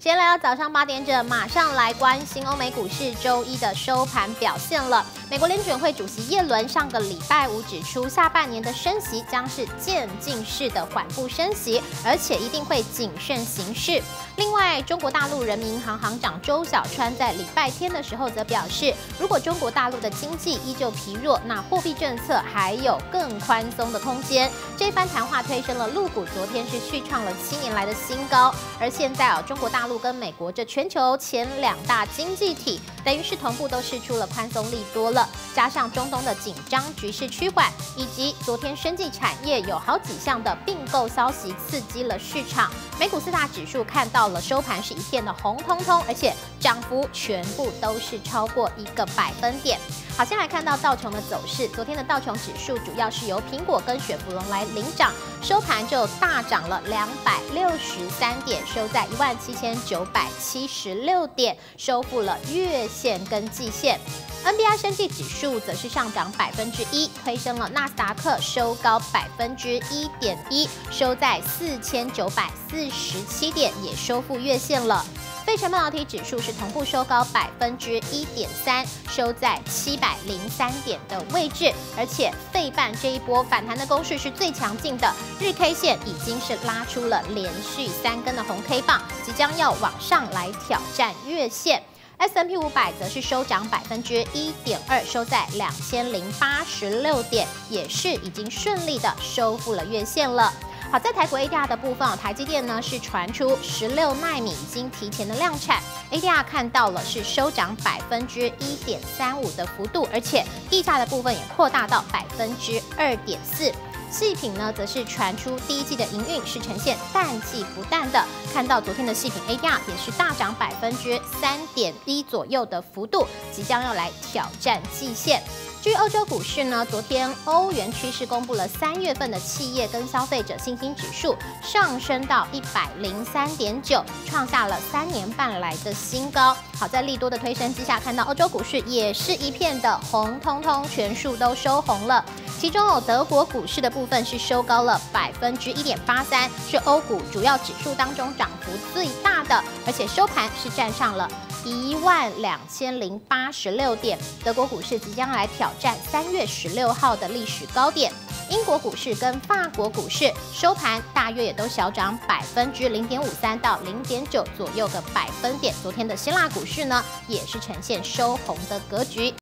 先来到早上八点整，马上来关心欧美股市周一的收盘表现了。美国联准会主席耶伦上个礼拜五指出，下半年的升息将是渐进式的缓步升息，而且一定会谨慎行事。另外，中国大陆人民银行行长周小川在礼拜天的时候则表示，如果中国大陆的经济依旧疲弱，那货币政策还有更宽松的空间。这番谈话推升了陆股，昨天是续创了七年来的新高。而现在啊，中国大路跟美国这全球前两大经济体，等于是同步都试出了宽松利多了。加上中东的紧张局势趋缓，以及昨天生技产业有好几项的并购消息刺激了市场，美股四大指数看到了收盘是一片的红彤彤，而且涨幅全部都是超过一个百分点。好，先来看到道琼的走势。昨天的道琼指数主要是由苹果跟雪佛龙来领涨，收盘就大涨了两百六十三点，收在一万七千九百七十六点，收复了月线跟季线。NBI 升绩指数则是上涨百分之一，推升了纳斯达克收高百分之一点一，收在四千九百四十七点，也收复月线了。费城半导体指数是同步收高百分之一点三，收在七百零三点的位置，而且费半这一波反弹的攻势是最强劲的，日 K 线已经是拉出了连续三根的红 K 棒，即将要往上来挑战月线。S M P 五百则是收涨百分之一点二，收在两千零八十六点，也是已经顺利的收复了月线了。好在台股 ADR 的部分，台积电呢是传出十六纳米已经提前的量产，ADR 看到了是收涨百分之一点三五的幅度，而且溢价的部分也扩大到百分之二点四。细品呢则是传出第一季的营运是呈现淡季不淡的，看到昨天的细品 ADR 也是大涨百分之三点一左右的幅度，即将要来挑战季线。至于欧洲股市呢，昨天欧元区是公布了三月份的企业跟消费者信心指数上升到一百零三点九，创下了三年半来的新高。好在利多的推升之下，看到欧洲股市也是一片的红彤彤，全数都收红了。其中有德国股市的部分是收高了百分之一点八三，是欧股主要指数当中涨幅最大的，而且收盘是站上了。一万两千零八十六点，德国股市即将来挑战三月十六号的历史高点。英国股市跟法国股市收盘大约也都小涨百分之零点五三到零点九左右个百分点。昨天的希腊股市呢，也是呈现收红的格局。